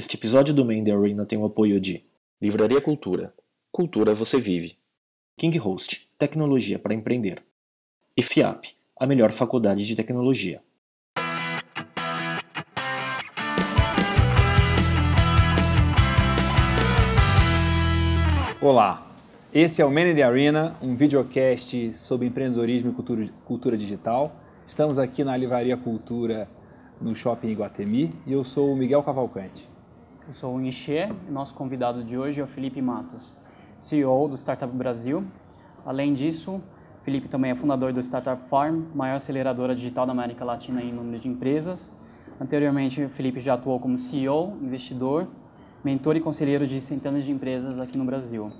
Este episódio do Main The Arena tem o apoio de Livraria Cultura. Cultura você vive. King Host, tecnologia para empreender. E FIAP, a melhor faculdade de tecnologia. Olá, esse é o Man the Arena, um videocast sobre empreendedorismo e cultura digital. Estamos aqui na Livraria Cultura, no Shopping Iguatemi, e eu sou o Miguel Cavalcante. Eu sou o Nichê e nosso convidado de hoje é o Felipe Matos, CEO do Startup Brasil. Além disso, Felipe também é fundador do Startup Farm, maior aceleradora digital da América Latina em número de empresas. Anteriormente, o Felipe já atuou como CEO, investidor, mentor e conselheiro de centenas de empresas aqui no Brasil.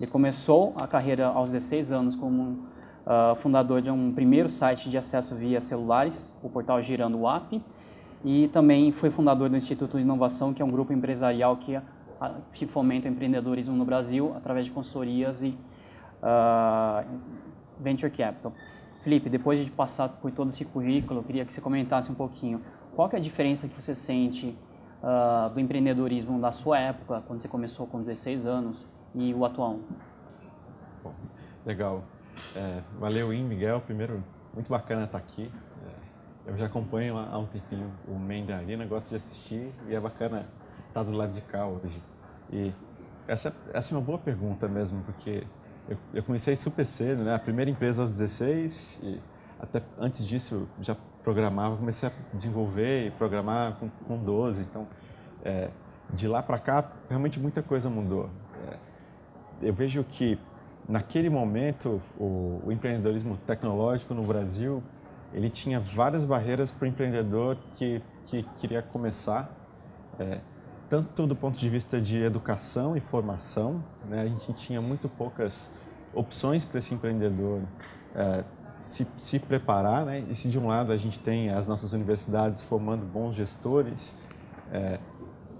Ele começou a carreira aos 16 anos como uh, fundador de um primeiro site de acesso via celulares, o portal Girando App, e também foi fundador do Instituto de Inovação, que é um grupo empresarial que, fomenta o empreendedorismo no Brasil através de consultorias e uh, venture capital. Felipe, depois de passar por todo esse currículo, eu queria que você comentasse um pouquinho qual é a diferença que você sente uh, do empreendedorismo da sua época, quando você começou com 16 anos, e o atual. Bom, legal. É, valeu, In, Miguel. Primeiro, muito bacana estar aqui. Eu já acompanho há um tempinho o Main da Arena, gosto de assistir e é bacana estar do lado de cá hoje. E essa, essa é uma boa pergunta mesmo, porque eu, eu comecei super cedo, né? A primeira empresa aos 16 e até antes disso já programava, comecei a desenvolver e programar com, com 12. Então, é, de lá para cá, realmente muita coisa mudou. É, eu vejo que naquele momento o, o, empreendedorismo tecnológico no Brasil ele tinha várias barreiras para o empreendedor que, que queria começar, é, tanto do ponto de vista de educação e formação, né, a gente tinha muito poucas opções para esse empreendedor é, se, se preparar, né, e se de um lado a gente tem as nossas universidades formando bons gestores, é,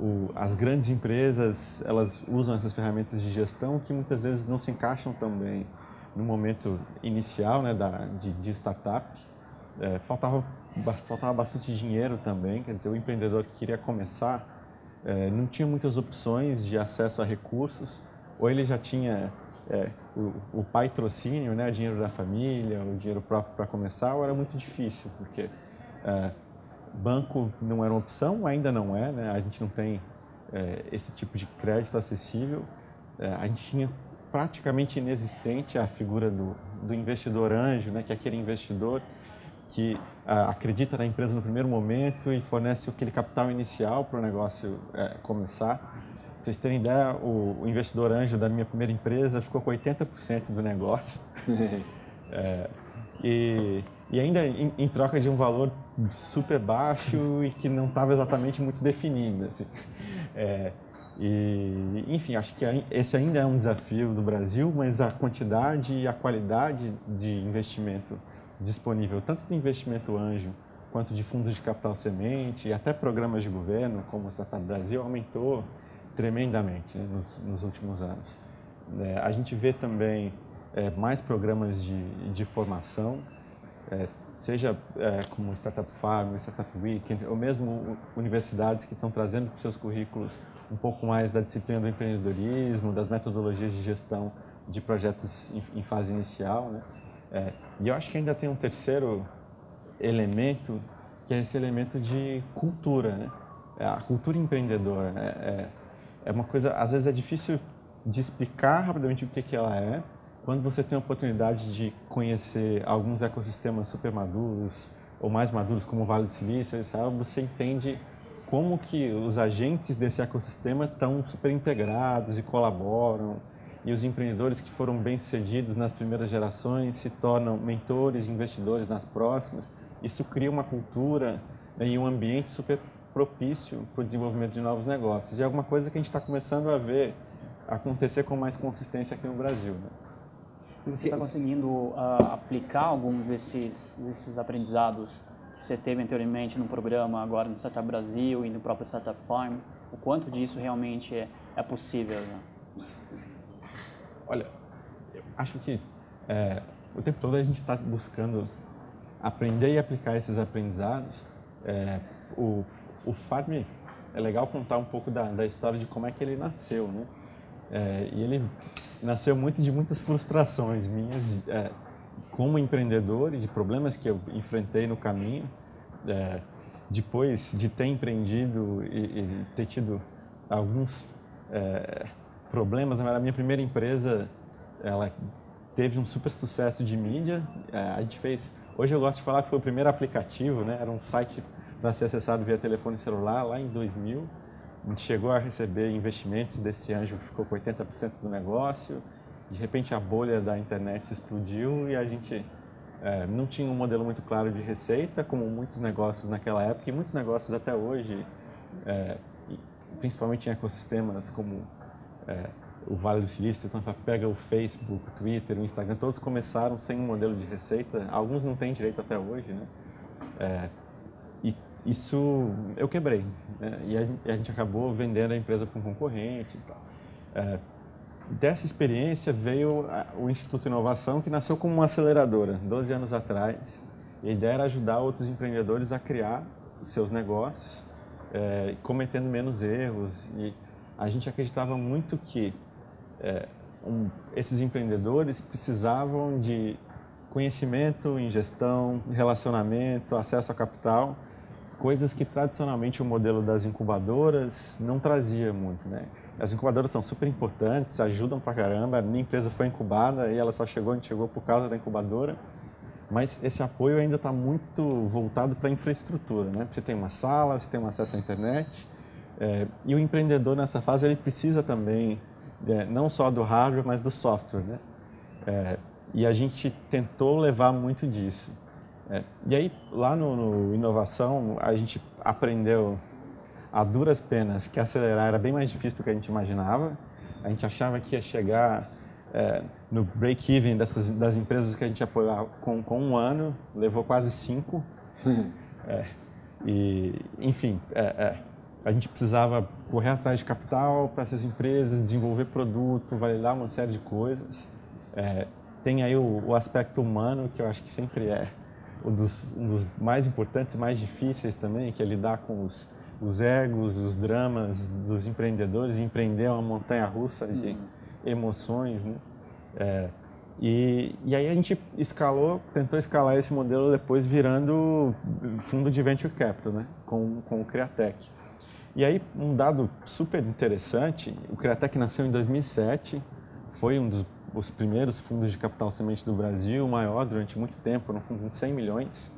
o, as grandes empresas elas usam essas ferramentas de gestão que muitas vezes não se encaixam tão bem no momento inicial né, da, de, de startup. É, faltava, faltava bastante dinheiro também, quer dizer, o empreendedor que queria começar é, não tinha muitas opções de acesso a recursos, ou ele já tinha é, o, o patrocínio, né, o dinheiro da família, o dinheiro próprio para começar, ou era muito difícil, porque é, banco não era uma opção, ainda não é, né? a gente não tem é, esse tipo de crédito acessível. É, a gente tinha praticamente inexistente a figura do, do investidor anjo, né? que é aquele investidor que a, acredita na empresa no primeiro momento e fornece aquele capital inicial para o negócio é, começar. Pra vocês terem ideia, o, o, investidor anjo da minha primeira empresa ficou com 80% do negócio. É, e e ainda em, em, troca de um valor super baixo e que não estava exatamente muito definido. Assim. É, e, enfim, acho que esse ainda é um desafio do Brasil, mas a quantidade e a qualidade de investimento disponível, tanto de investimento anjo quanto de fundos de capital semente e até programas de governo, como o Startup Brasil, aumentou tremendamente né, nos, nos, últimos anos. É, a gente vê também é, mais programas de, de formação, é, seja é, como Startup Farm, Startup Weekend, ou mesmo universidades que estão trazendo para os seus currículos um pouco mais da disciplina do empreendedorismo, das metodologias de gestão de projetos em, em fase inicial. Né? É, e eu acho que ainda tem um terceiro elemento, que é esse elemento de cultura, né? É a cultura empreendedora. Né? É, é uma coisa, às vezes é difícil de explicar rapidamente o que, que ela é, quando você tem a oportunidade de conhecer alguns ecossistemas super maduros ou mais maduros, como o Vale do Silício, Israel, você entende como que os agentes desse ecossistema estão super integrados e colaboram e os empreendedores que foram bem-sucedidos nas primeiras gerações se tornam mentores, investidores nas próximas. Isso cria uma cultura né, e um ambiente super propício para o desenvolvimento de novos negócios. E é alguma coisa que a gente está começando a ver acontecer com mais consistência aqui no Brasil. Né? E você está conseguindo uh, aplicar alguns desses, desses aprendizados que você teve anteriormente no programa, agora no Startup Brasil e no próprio Startup Farm? O quanto disso realmente é, é possível? Né? Olha, eu acho que é, o tempo todo a gente está buscando aprender e aplicar esses aprendizados. É, o, o Farm é legal contar um pouco da, da história de como é que ele nasceu, né? É, e ele nasceu muito de muitas frustrações minhas é, como empreendedor e de problemas que eu enfrentei no caminho. É, depois de ter empreendido e, e ter tido alguns é, problemas, na verdade, minha primeira empresa, ela teve um super sucesso de mídia. É, a gente fez, hoje eu gosto de falar que foi o primeiro aplicativo, né? Era um site para ser acessado via telefone celular lá em 2000. A gente chegou a receber investimentos desse anjo que ficou com 80% do negócio. De repente a bolha da internet explodiu e a gente é, não tinha um modelo muito claro de receita, como muitos negócios naquela época e muitos negócios até hoje, é, principalmente em ecossistemas como é, o Vale do Silício, então pega o Facebook, o Twitter, o Instagram, todos começaram sem um modelo de receita, alguns não têm direito até hoje, né? É, e isso eu quebrei, né? e, a, e, a, gente acabou vendendo a empresa para um concorrente e tal. É, dessa experiência veio o Instituto Inovação, que nasceu como uma aceleradora, 12 anos atrás. E a ideia era ajudar outros empreendedores a criar seus negócios, é, cometendo menos erros. E a gente acreditava muito que é, um, esses empreendedores precisavam de conhecimento em gestão, relacionamento, acesso a capital, coisas que tradicionalmente o modelo das incubadoras não trazia muito, né? As incubadoras são super importantes, ajudam pra caramba. A minha empresa foi incubada e ela só chegou, gente chegou por causa da incubadora. Mas esse apoio ainda está muito voltado para a infraestrutura, né? Você tem uma sala, você tem um acesso à internet. É, e o empreendedor nessa fase ele precisa também é, não só do hardware, mas do software, né? É, e a gente tentou levar muito disso. É, e aí lá no, no inovação a gente aprendeu a duras penas que acelerar era bem mais difícil do que a gente imaginava. A gente achava que ia chegar é, no break-even das empresas que a gente apoiava com, com um ano, levou quase cinco. é, e, enfim, é, a gente precisava correr atrás de capital para essas empresas, desenvolver produto, validar uma série de coisas. É, tem aí o, o, aspecto humano, que eu acho que sempre é um dos, um dos mais importantes, mais difíceis também, que é lidar com os os egos, os dramas dos empreendedores, empreender é uma montanha russa de uhum. emoções, né? É, e, e aí a gente escalou, tentou escalar esse modelo depois virando fundo de venture capital, né? Com, com o Criatec. E aí um dado super interessante, o Criatec nasceu em 2007, foi um dos os primeiros fundos de capital semente do Brasil, maior durante muito tempo, no fundo de 100 milhões.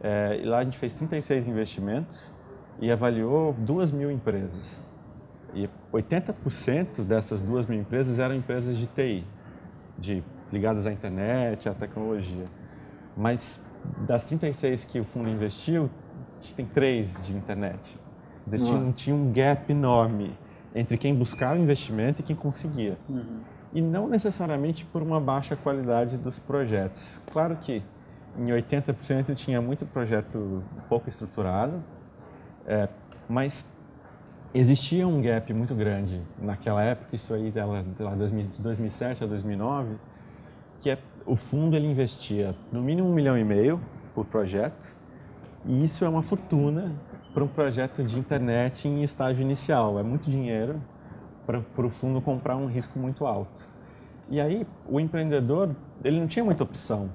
É, e lá a gente fez 36 investimentos e avaliou duas mil empresas. E 80% dessas duas mil empresas eram empresas de TI, de, ligadas à internet, à tecnologia. Mas das 36 que o fundo investiu, tem três de internet. Tinha, tinha, um gap enorme entre quem buscava investimento e quem conseguia. Uhum. E não necessariamente por uma baixa qualidade dos projetos. Claro que em 80% tinha muito projeto pouco estruturado, é, mas existia um gap muito grande naquela época, isso aí dela, de 2007 a 2009, que é, o fundo ele investia no mínimo um milhão e meio por projeto, e isso é uma fortuna para um projeto de internet em estágio inicial. É muito dinheiro para, o fundo comprar um risco muito alto. E aí o empreendedor ele não tinha muita opção.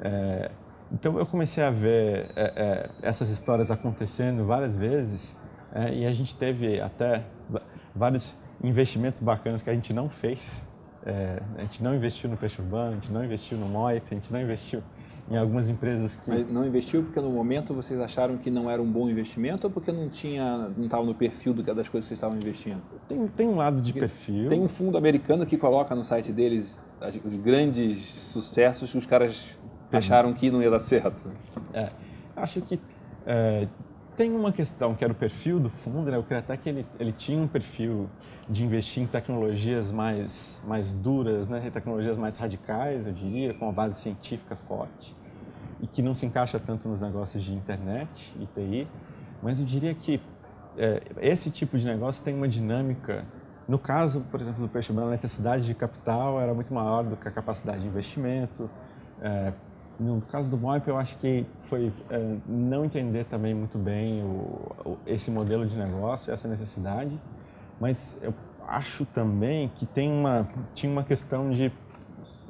É, então eu comecei a ver é, é, essas histórias acontecendo várias vezes é, e a gente teve até vários investimentos bacanas que a gente não fez. É, a gente não investiu no peixe urbano, a gente não investiu no MOIP, a gente não investiu em algumas empresas que... Mas não investiu porque no momento vocês acharam que não era um bom investimento ou porque não tinha não estava no perfil do, das coisas que vocês estavam investindo? Tem, tem um lado de porque perfil. Tem um fundo americano que coloca no site deles os grandes sucessos que os caras acharam que não ia dar certo. É, acho que é, tem uma questão que era o perfil do fundo, né? Eu creio até que ele, ele tinha um perfil de investir em tecnologias mais, mais duras, né? tecnologias mais radicais, eu diria, com uma base científica forte e que não se encaixa tanto nos negócios de internet e TI, mas eu diria que é, esse tipo de negócio tem uma dinâmica. No caso, por exemplo, do peixe branco, a necessidade de capital era muito maior do que a capacidade de investimento. É, no caso do MOIP, eu acho que foi é, não entender também muito bem o, o, esse modelo de negócio, essa necessidade, mas eu acho também que tem uma, tinha uma questão de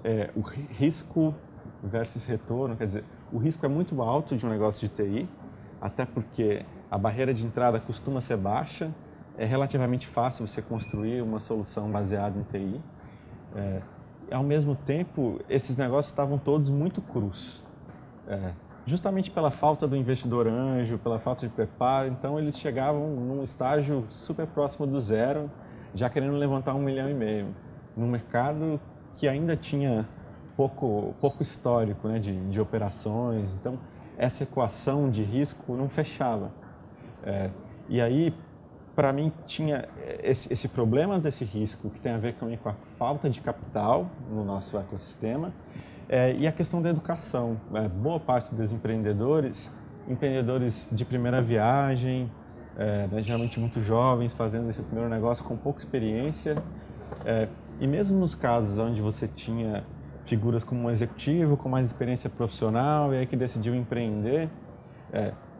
é, o risco versus retorno, quer dizer, o risco é muito alto de um negócio de TI, até porque a barreira de entrada costuma ser baixa, é relativamente fácil você construir uma solução baseada em TI. É, ao mesmo tempo, esses negócios estavam todos muito crus. É, justamente pela falta do investidor anjo, pela falta de preparo, então eles chegavam num estágio super próximo do zero, já querendo levantar um milhão e meio, num mercado que ainda tinha pouco, pouco histórico né, de, de operações, então essa equação de risco não fechava. É, e aí, para mim, tinha esse, esse, problema desse risco que tem a ver com, com a falta de capital no nosso ecossistema é, e a questão da educação. É, boa parte dos empreendedores, empreendedores de primeira viagem, é, né, geralmente muito jovens, fazendo esse primeiro negócio com pouca experiência. E mesmo nos casos onde você tinha figuras como um executivo com mais experiência profissional e aí que decidiu empreender,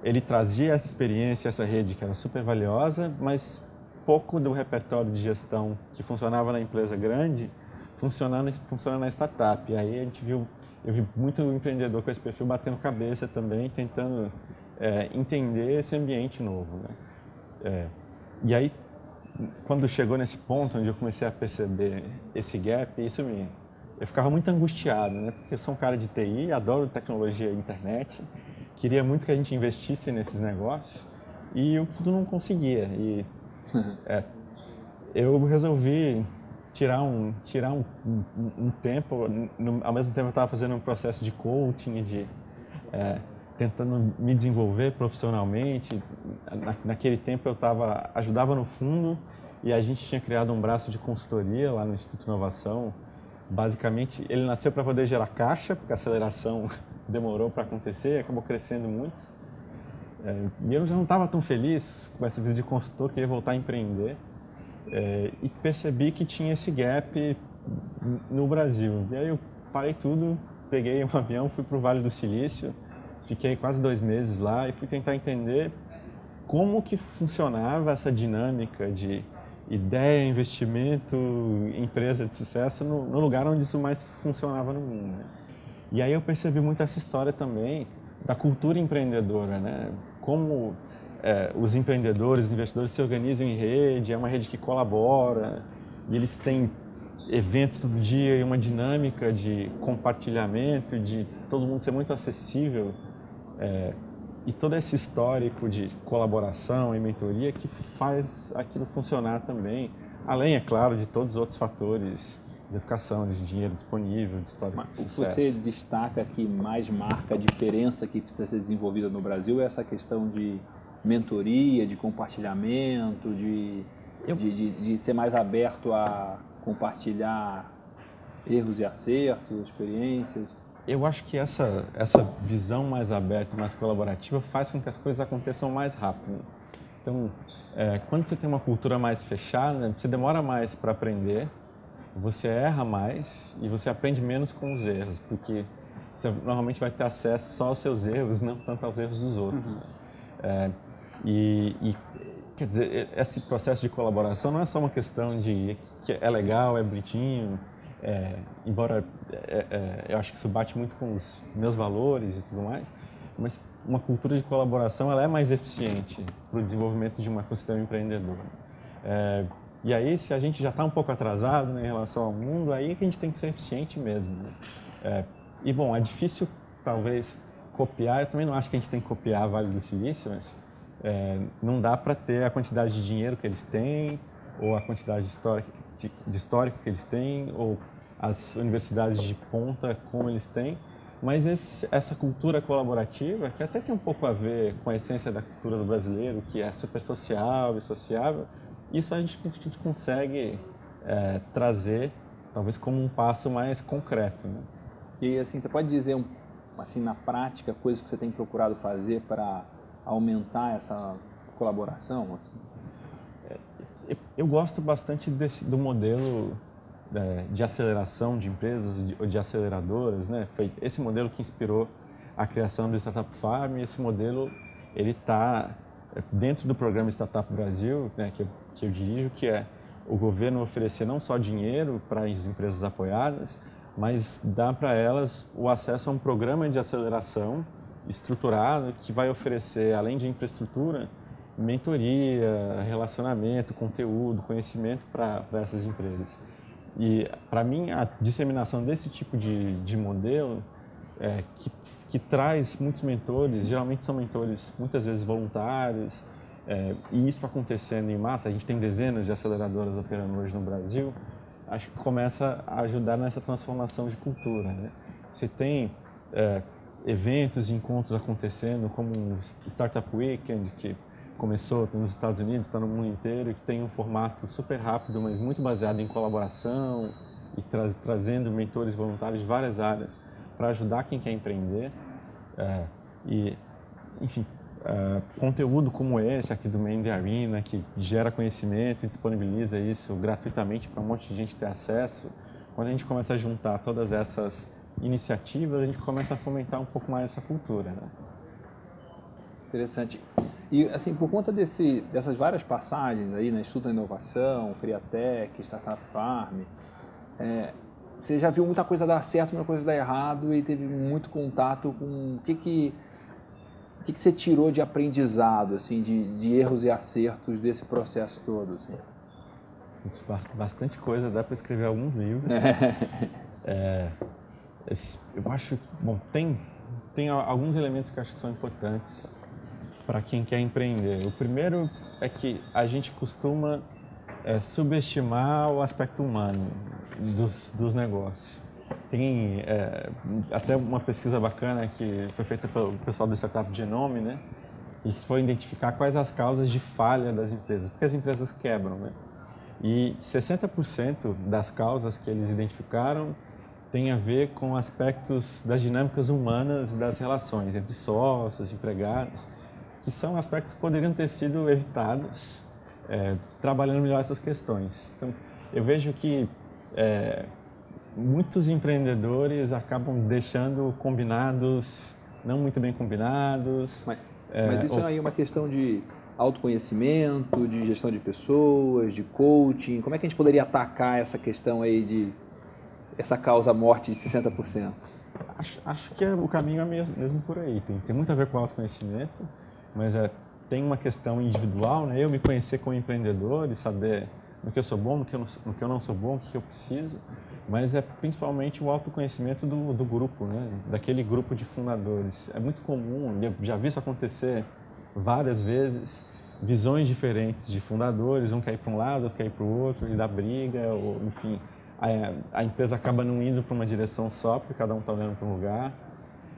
ele trazia essa experiência, essa rede que era super valiosa, mas pouco do repertório de gestão que funcionava na empresa grande funcionando funciona na startup. E aí a gente viu, eu vi muito empreendedor com esse perfil batendo cabeça também, tentando é, entender esse ambiente novo. Né? É, e aí, quando chegou nesse ponto onde eu comecei a perceber esse gap, isso me eu ficava muito angustiado, né? Porque eu sou um cara de TI, adoro tecnologia e internet, queria muito que a gente investisse nesses negócios e eu não conseguia. E é, eu resolvi tirar um tirar um, um, um tempo. No, ao mesmo tempo eu estava fazendo um processo de coaching, de é, tentando me desenvolver profissionalmente. Na, naquele tempo eu estava ajudava no fundo e a gente tinha criado um braço de consultoria lá no Instituto de Inovação Basicamente, ele nasceu para poder gerar caixa, porque a aceleração demorou para acontecer acabou crescendo muito. É, e eu já não estava tão feliz com essa vida de consultor, queria voltar a empreender. É, e percebi que tinha esse gap no Brasil. E aí eu parei tudo, peguei um avião, fui para o Vale do Silício, fiquei quase dois meses lá e fui tentar entender como que funcionava essa dinâmica de ideia, investimento, empresa de sucesso no, no, lugar onde isso mais funcionava no mundo. Né? E aí eu percebi muito essa história também da cultura empreendedora, né? Como é, os empreendedores, os investidores se organizam em rede, é uma rede que colabora, e eles têm eventos todo dia e uma dinâmica de compartilhamento, de todo mundo ser muito acessível. É, e todo esse histórico de colaboração e mentoria que faz aquilo funcionar também, além, é claro, de todos os outros fatores de educação, de dinheiro disponível, de histórico Mas, de sucesso. O que você destaca que mais marca a diferença que precisa ser desenvolvida no Brasil é essa questão de mentoria, de compartilhamento, de, Eu... de, de, de ser mais aberto a compartilhar erros e acertos, experiências? eu acho que essa, essa visão mais aberta, mais colaborativa, faz com que as coisas aconteçam mais rápido. Então, é, quando você tem uma cultura mais fechada, você demora mais para aprender, você erra mais e você aprende menos com os erros, porque você normalmente vai ter acesso só aos seus erros, não tanto aos erros dos outros. Uhum. É, e, e, quer dizer, esse processo de colaboração não é só uma questão de que é legal, é bonitinho, é, embora é, é, eu acho que isso bate muito com os meus valores e tudo mais, mas uma cultura de colaboração ela é mais eficiente para o desenvolvimento de um ecossistema empreendedor. E aí, se a gente já está um pouco atrasado né, em relação ao mundo, aí é que a gente tem que ser eficiente mesmo. Né? É, e bom, é difícil talvez copiar, eu também não acho que a gente tem que copiar a Vale do Silício, mas é, não dá para ter a quantidade de dinheiro que eles têm ou a quantidade histórica de, de histórico que eles têm ou as universidades de ponta como eles têm, mas esse, essa cultura colaborativa, que até tem um pouco a ver com a essência da cultura do brasileiro, que é super social e sociável, isso a gente, a gente consegue é, trazer, talvez como um passo mais concreto. Né? E assim, você pode dizer, assim, na prática, coisas que você tem procurado fazer para aumentar essa colaboração? Assim? eu gosto bastante desse, do modelo é, de aceleração de empresas, de, de aceleradoras, né? Foi esse modelo que inspirou a criação do Startup Farm e esse modelo ele está dentro do programa Startup Brasil, né, que, eu, que eu dirijo, que é o governo oferecer não só dinheiro para as empresas apoiadas, mas dá para elas o acesso a um programa de aceleração estruturado que vai oferecer, além de infraestrutura, mentoria, relacionamento, conteúdo, conhecimento para essas empresas. E, para mim, a disseminação desse tipo de, de modelo, é, que, que traz muitos mentores, geralmente são mentores muitas vezes voluntários, é, e isso acontecendo em massa, a gente tem dezenas de aceleradoras operando hoje no Brasil, acho que começa a ajudar nessa transformação de cultura. Né? Você tem é, eventos e encontros acontecendo, como o Startup Weekend, que começou nos Estados Unidos, está no mundo inteiro, que tem um formato super rápido, mas muito baseado em colaboração e traz, trazendo mentores voluntários de várias áreas para ajudar quem quer empreender. É, e, enfim, é, conteúdo como esse aqui do Main Arena, que gera conhecimento e disponibiliza isso gratuitamente para um monte de gente ter acesso, quando a gente começa a juntar todas essas iniciativas, a gente começa a fomentar um pouco mais essa cultura. Né? Interessante. E, assim, por conta desse, dessas várias passagens aí, né, Estudo da Inovação, Friatec, Startup Farm, é, você já viu muita coisa dar certo, muita coisa dar errado e teve muito contato com o que que, o que, que você tirou de aprendizado, assim, de, de erros e acertos desse processo todo, assim? Bastante coisa, dá para escrever alguns livros. é, eu acho que, bom, tem, tem alguns elementos que eu acho que são importantes para quem quer empreender. O primeiro é que a gente costuma é, subestimar o aspecto humano dos, dos negócios. Tem é, até uma pesquisa bacana que foi feita pelo pessoal do Startup Genome, né? E foi identificar quais as causas de falha das empresas, porque as empresas quebram, né? E 60% das causas que eles identificaram tem a ver com aspectos das dinâmicas humanas das relações entre sócios, empregados que são aspectos que poderiam ter sido evitados é, trabalhando melhor essas questões. Então, eu vejo que é, muitos empreendedores acabam deixando combinados não muito bem combinados. Mas, é, mas isso ou... aí é uma questão de autoconhecimento, de gestão de pessoas, de coaching. Como é que a gente poderia atacar essa questão aí de essa causa morte de 60%? Acho, acho que é, o caminho é mesmo, mesmo por aí. Tem, tem muito a ver com autoconhecimento mas é, tem uma questão individual, né? Eu me conhecer como empreendedor e saber no que eu sou bom, no que eu não, que eu não sou bom, o que eu preciso, mas é principalmente o autoconhecimento do, do grupo, né? Daquele grupo de fundadores. É muito comum, eu já vi isso acontecer várias vezes, visões diferentes de fundadores, um quer ir para um lado, outro quer ir para o outro, e dá briga, ou enfim, a, a empresa acaba não indo para uma direção só, porque cada um está olhando para um lugar.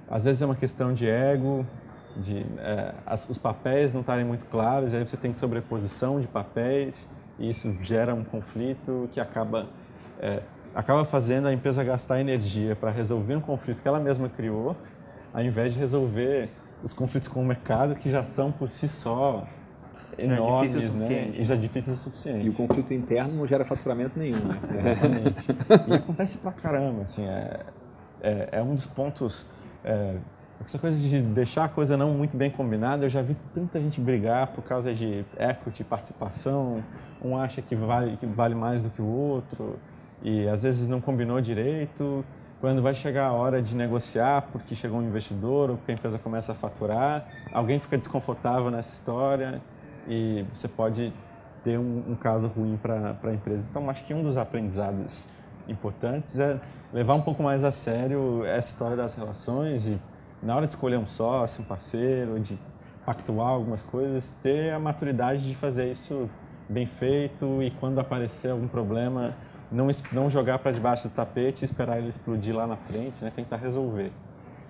Às vezes é uma questão de ego, de é, as, os papéis não estarem muito claros, e aí você tem sobreposição de papéis, e isso gera um conflito que acaba, é, acaba fazendo a empresa gastar energia para resolver um conflito que ela mesma criou, ao invés de resolver os conflitos com o mercado, que já são por si só enormes, é né? E já difíceis o suficiente. E o conflito interno não gera faturamento nenhum, né? Exatamente. e acontece pra caramba, assim, é, é, é um dos pontos é, essa coisa de deixar a coisa não muito bem combinada, eu já vi tanta gente brigar por causa de equity, participação. Um acha que vale, que vale mais do que o outro e às vezes não combinou direito. Quando vai chegar a hora de negociar porque chegou um investidor ou porque a empresa começa a faturar, alguém fica desconfortável nessa história e você pode ter um, um caso ruim para a empresa. Então, acho que um dos aprendizados importantes é levar um pouco mais a sério essa história das relações e na hora de escolher um sócio, um parceiro, de pactuar algumas coisas, ter a maturidade de fazer isso bem feito e quando aparecer algum problema, não, não jogar para debaixo do tapete e esperar ele explodir lá na frente, né? tentar resolver.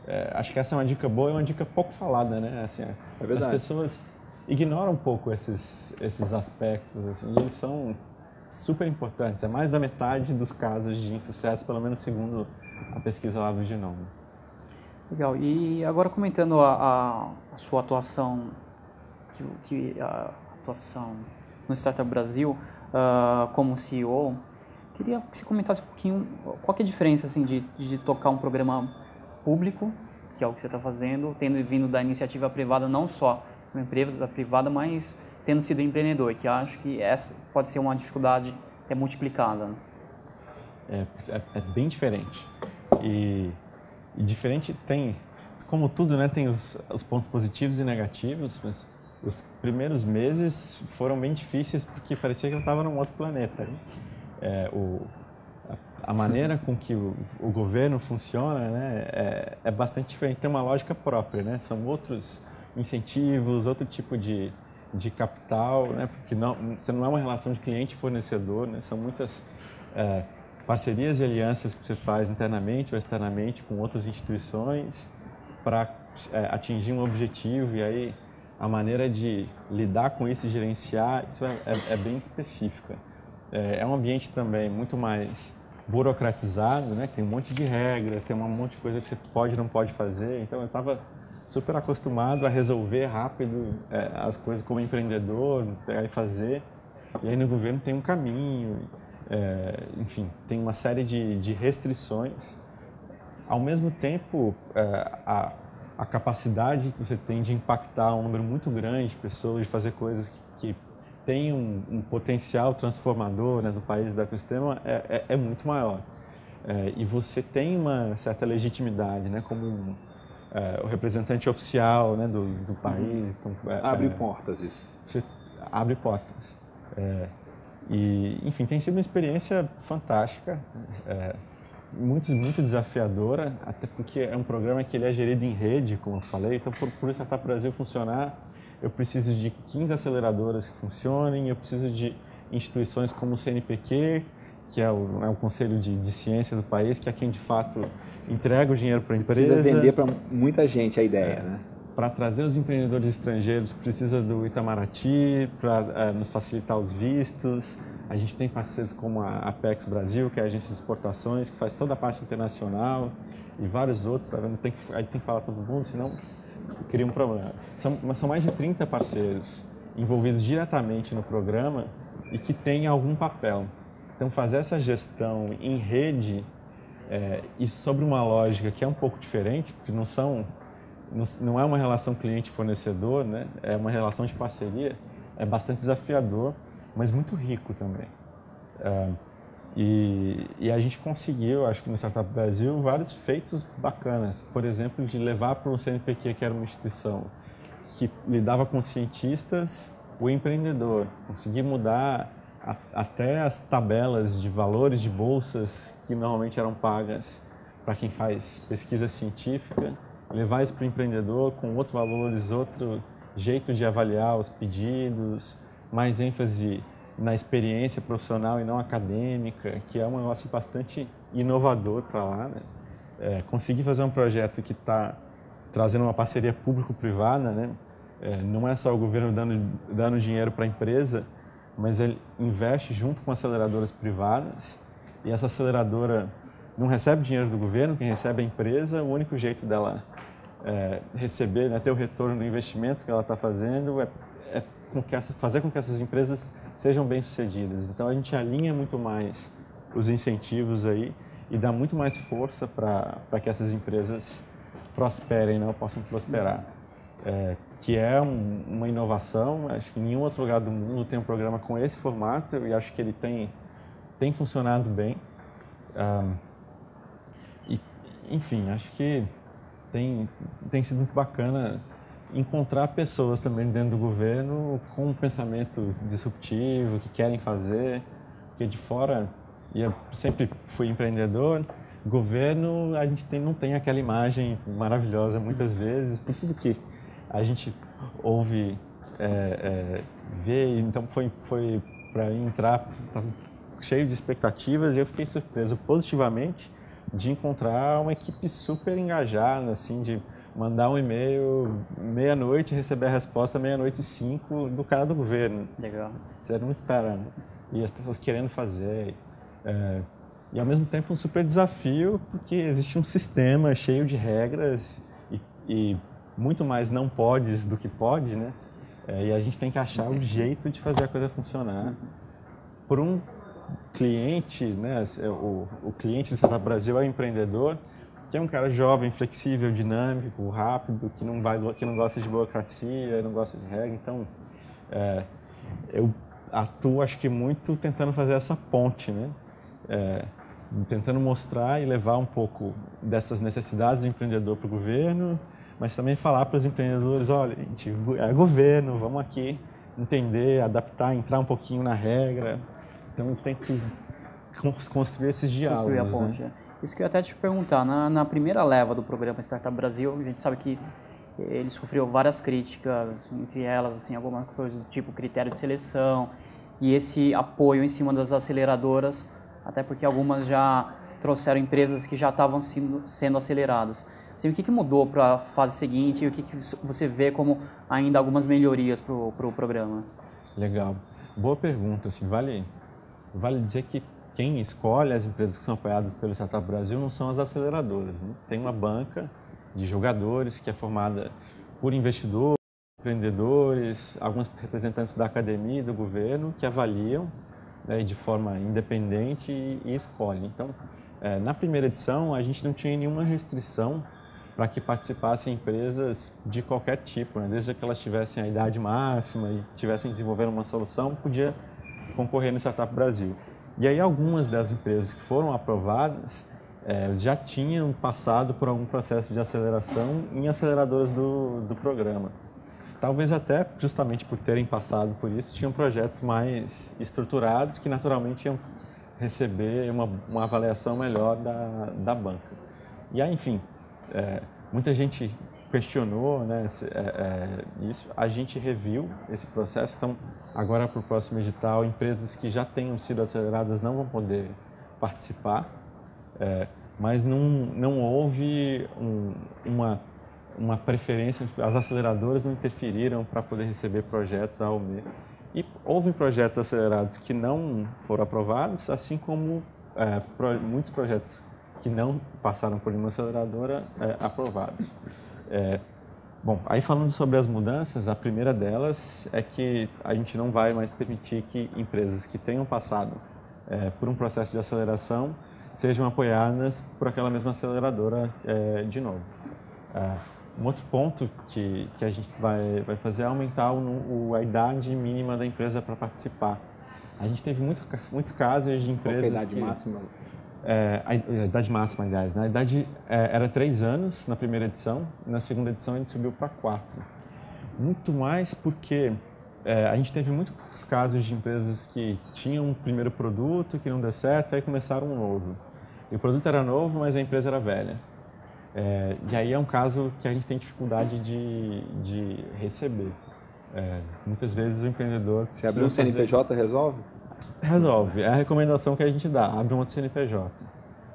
É, acho que essa é uma dica boa e uma dica pouco falada, né? Assim, é as pessoas ignoram um pouco esses, esses aspectos, assim, e eles são super importantes. É mais da metade dos casos de insucesso, pelo menos segundo a pesquisa lá do Genoma. Legal. E agora comentando a, a, a sua atuação, que, que, a atuação no Startup Brasil uh, como CEO, Queria que você comentasse um pouquinho qual é a diferença assim, de, de tocar um programa público, que é o que você está fazendo, tendo vindo da iniciativa privada, não só uma empresa privada, mas tendo sido empreendedor, que acho que essa pode ser uma dificuldade até multiplicada. Né? É, é, é, bem diferente. E, e, diferente tem, como tudo, né, tem os, os pontos positivos e negativos, mas os primeiros meses foram bem difíceis porque parecia que eu estava num outro planeta. Assim. É, o, a, a, maneira com que o, o governo funciona né, é, é, bastante diferente, tem uma lógica própria, né? são outros incentivos, outro tipo de, de capital, né? porque não, você não é uma relação de cliente-fornecedor, né? são muitas é, parcerias e alianças que você faz internamente ou externamente com outras instituições para é, atingir um objetivo e aí a maneira de lidar com isso gerenciar, isso é, é, é bem específica. É, é, um ambiente também muito mais burocratizado, né? Tem um monte de regras, tem um monte de coisa que você pode e não pode fazer. Então eu estava super acostumado a resolver rápido é, as coisas como empreendedor, pegar e fazer. E aí no governo tem um caminho, é, enfim, tem uma série de, de restrições. Ao mesmo tempo, é, a a capacidade que você tem de impactar um número muito grande de pessoas, de fazer coisas que, que têm um, um, potencial transformador né, do país, do ecossistema, é, é, é muito maior. É, e você tem uma certa legitimidade, né, como um, é, o representante oficial né, do, do país. Então, é, abre é, portas isso. Você abre portas. E, enfim, tem sido uma experiência fantástica muito, muito desafiadora, até porque é um programa que ele é gerido em rede, como eu falei. Então, por, por Startup Brasil funcionar, eu preciso de 15 aceleradoras que funcionem, eu preciso de instituições como o CNPq, que é o, é o Conselho de, de, Ciência do país, que é quem de fato entrega o dinheiro para a empresa. Precisa vender para muita gente a ideia, é, né? Para trazer os empreendedores estrangeiros, precisa do Itamaraty para é, nos facilitar os vistos. A gente tem parceiros como a Apex Brasil, que é a agência de exportações, que faz toda a parte internacional, e vários outros, tá vendo? Tem que, aí tem que falar todo mundo, senão cria um problema. São, mas são mais de 30 parceiros envolvidos diretamente no programa e que têm algum papel. Então, fazer essa gestão em rede é, e sobre uma lógica que é um pouco diferente, porque não são não é uma relação cliente-fornecedor, né? é uma relação de parceria, é bastante desafiador mas muito rico também. Uh, e, e, a gente conseguiu, acho que no Startup Brasil, vários feitos bacanas. Por exemplo, de levar para o CNPq, que era uma instituição que lidava com cientistas, o empreendedor. Conseguir mudar a, até as tabelas de valores de bolsas que normalmente eram pagas para quem faz pesquisa científica, levar isso para o empreendedor com outros valores, outro jeito de avaliar os pedidos, mais ênfase na experiência profissional e não acadêmica, que é um negócio bastante inovador para lá. Né? É, conseguir fazer um projeto que está trazendo uma parceria público-privada, né? É, não é só o governo dando, dando dinheiro para a empresa, mas ele investe junto com aceleradoras privadas e essa aceleradora não recebe dinheiro do governo, quem recebe é a empresa, o único jeito dela é, receber, né, ter o retorno do investimento que ela está fazendo é com que essa, fazer com que essas empresas sejam bem-sucedidas. Então a gente alinha muito mais os incentivos aí e dá muito mais força para que essas empresas prosperem, né, possam prosperar. É, que é um, uma inovação, acho que nenhum outro lugar do mundo tem um programa com esse formato e acho que ele tem, tem funcionado bem. Um, e, enfim, acho que tem, tem sido muito bacana encontrar pessoas também dentro do governo com um pensamento disruptivo, que querem fazer, porque de fora, e eu sempre fui empreendedor, governo a gente tem, não tem aquela imagem maravilhosa muitas vezes, por tudo que a gente ouve, é, é, vê, então foi, foi para entrar, estava cheio de expectativas e eu fiquei surpreso positivamente de encontrar uma equipe super engajada, assim, de mandar um e-mail meia-noite e receber a resposta meia-noite e cinco do cara do governo. Legal. Você não espera, né? E as pessoas querendo fazer. É, e ao mesmo tempo um super desafio, porque existe um sistema cheio de regras e, e muito mais não podes do que pode, né? É, e a gente tem que achar o jeito de fazer a coisa funcionar por um cliente, né, o, o cliente do Startup Brasil é o empreendedor, que é um cara jovem, flexível, dinâmico, rápido, que não, vai, que não gosta de burocracia, não gosta de regra. Então, é, eu atuo, acho que muito tentando fazer essa ponte, né? É, tentando mostrar e levar um pouco dessas necessidades do empreendedor para o governo, mas também falar para os empreendedores, olha, gente, é governo, vamos aqui entender, adaptar, entrar um pouquinho na regra. Então, eu tento construir esses diálogos. Construir a ponte, né? é. Isso que eu ia até te perguntar, na, na primeira leva do programa Startup Brasil, a gente sabe que ele sofreu várias críticas, entre elas assim algumas coisas do tipo critério de seleção e esse apoio em cima das aceleradoras, até porque algumas já trouxeram empresas que já estavam sendo, sendo aceleradas. Assim, o que, que mudou para a fase seguinte e o que, que você vê como ainda algumas melhorias para o pro programa? Legal. Boa pergunta. Assim, vale, vale dizer que quem escolhe as empresas que são apoiadas pelo Startup Brasil não são as aceleradoras. Né? Tem uma banca de jogadores que é formada por investidores, empreendedores, alguns representantes da academia e do governo que avaliam né, de forma independente e, e escolhem. Então, é, na primeira edição, a gente não tinha nenhuma restrição para que participassem empresas de qualquer tipo, né? desde que elas tivessem a idade máxima e tivessem desenvolvendo uma solução, podia concorrer no Startup Brasil. E aí algumas das empresas que foram aprovadas é, já tinham passado por algum processo de aceleração em aceleradoras do, do programa. Talvez até justamente por terem passado por isso, tinham projetos mais estruturados que naturalmente iam receber uma, uma avaliação melhor da, da banca. E aí, enfim, é, muita gente questionou né, é, é, isso, a gente reviu esse processo, então agora para o próximo edital, empresas que já tenham sido aceleradas não vão poder participar, é, mas não, não houve um, uma, uma preferência, as aceleradoras não interferiram para poder receber projetos A ou B. E houve projetos acelerados que não foram aprovados, assim como é, pro, muitos projetos que não passaram por uma aceleradora é, aprovados. É, bom, aí falando sobre as mudanças, a primeira delas é que a gente não vai mais permitir que empresas que tenham passado é, por um processo de aceleração sejam apoiadas por aquela mesma aceleradora é, de novo. É, um outro ponto que, que a gente vai, vai fazer é aumentar o, o, a idade mínima da empresa para participar. A gente teve muito, muitos casos de empresas Qual é a idade que, máxima? É, a, idade máxima, aliás. Né? A idade é, era três anos na primeira edição, na segunda edição a gente subiu para quatro. Muito mais porque é, a gente teve muitos casos de empresas que tinham um primeiro produto que não deu certo, aí começaram um novo. E o produto era novo, mas a empresa era velha. É, e aí é um caso que a gente tem dificuldade de, de receber. É, muitas vezes o empreendedor. Se abrir um CNPJ fazer... resolve? Resolve. É a recomendação que a gente dá: abre um outro CNPJ.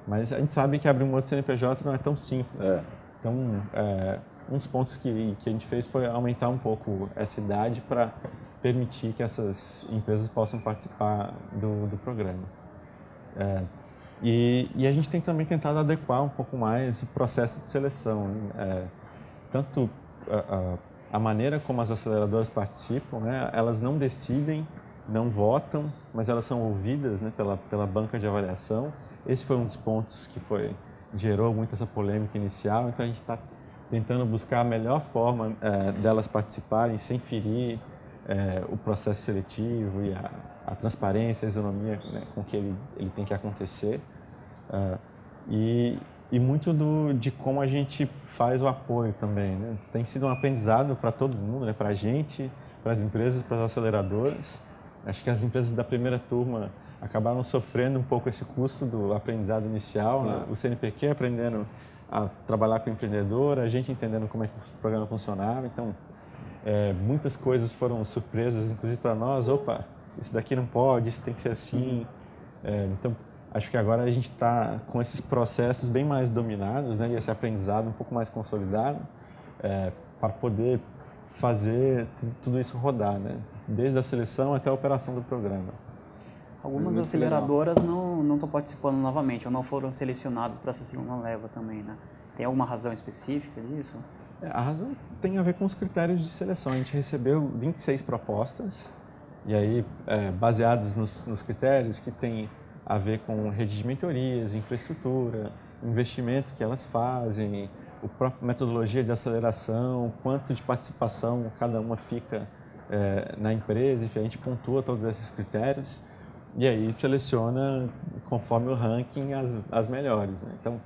Mas a gente sabe que abrir um outro CNPJ não é tão simples. É. Então, é, um dos pontos que, que a gente fez foi aumentar um pouco essa idade para permitir que essas empresas possam participar do, do programa. É, e, e, a gente tem também tentado adequar um pouco mais o processo de seleção. Né? Tanto a, a, a, maneira como as aceleradoras participam, né? elas não decidem não votam, mas elas são ouvidas né, pela, pela banca de avaliação. Esse foi um dos pontos que foi gerou muito essa polêmica inicial. Então a gente está tentando buscar a melhor forma é, delas participarem sem ferir é, o processo seletivo e a, a transparência, a isonomia né, com que ele, ele tem que acontecer. É, e, e muito do, de como a gente faz o apoio também. Né? Tem sido um aprendizado para todo mundo, né? para a gente, para as empresas, para as aceleradoras. Acho que as empresas da primeira turma acabaram sofrendo um pouco esse custo do aprendizado inicial, né? o CNPq aprendendo a trabalhar com o empreendedor, a gente entendendo como é que o programa funcionava. Então, é, muitas coisas foram surpresas, inclusive para nós. Opa, isso daqui não pode, isso tem que ser assim. É, então, acho que agora a gente está com esses processos bem mais dominados, né? E esse aprendizado um pouco mais consolidado é, para poder fazer tudo isso rodar, né? Desde a seleção até a operação do programa. Algumas aceleradoras legal. não estão participando novamente ou não foram selecionadas para essa segunda leva também, né? Tem alguma razão específica disso? É, a razão tem a ver com os critérios de seleção. A gente recebeu 26 propostas E aí, é, baseados nos, nos critérios que tem a ver com rede de mentorias, infraestrutura, investimento que elas fazem, a própria metodologia de aceleração, quanto de participação cada uma fica é, na empresa, enfim, a gente pontua todos esses critérios e aí seleciona conforme o ranking as, as melhores. Né? Então,